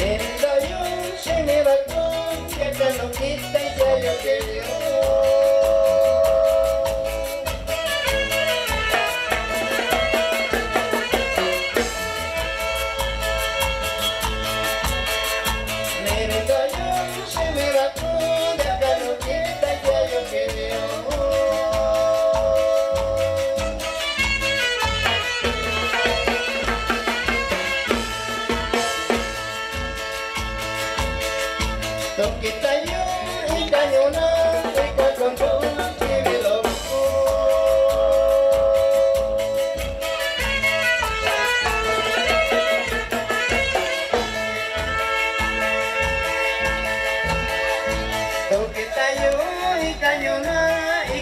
Endo yung sinibat mo, kaya tanong kita sa'yo, kaya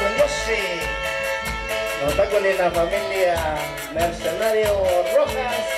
Baik Yossi, nota con la familia Mercenario Rojas.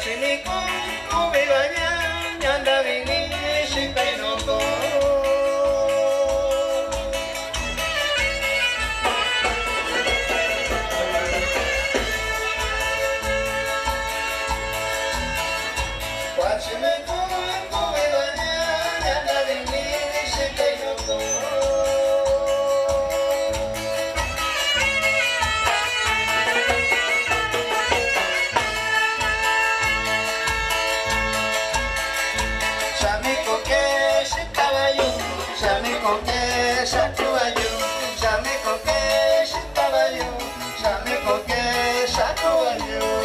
Wachini kubi que se caballo.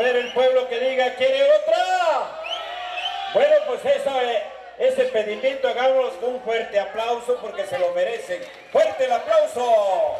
Ver el pueblo que diga, ¿quiere otra? Bueno, pues eso, eh, ese pedimento hagámoslo con un fuerte aplauso porque se lo merecen. ¡Fuerte el aplauso!